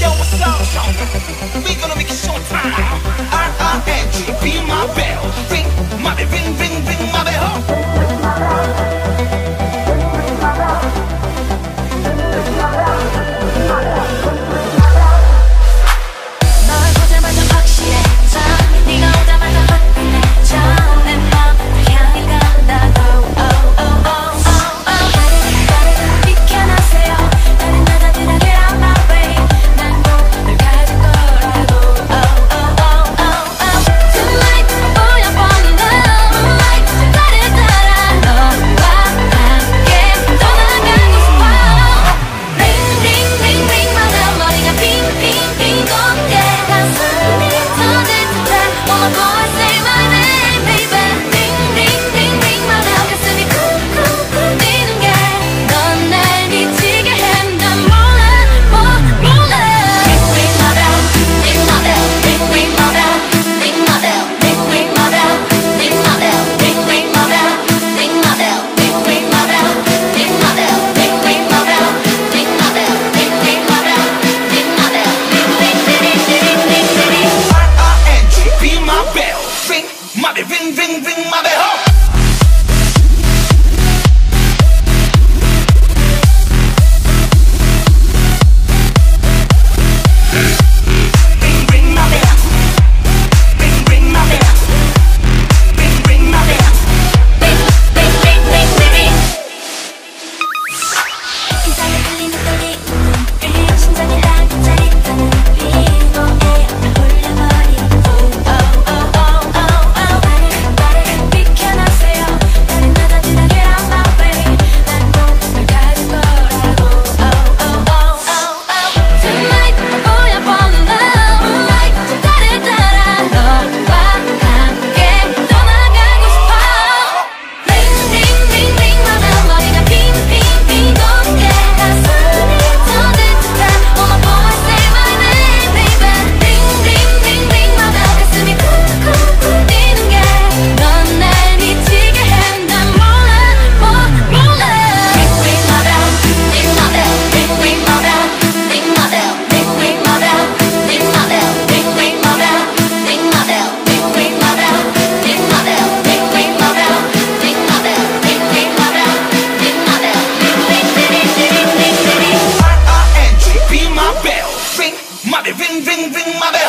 Yo, what's up? We gonna make it short time. R-I-N-G, be my bell. ving, ving, my baby.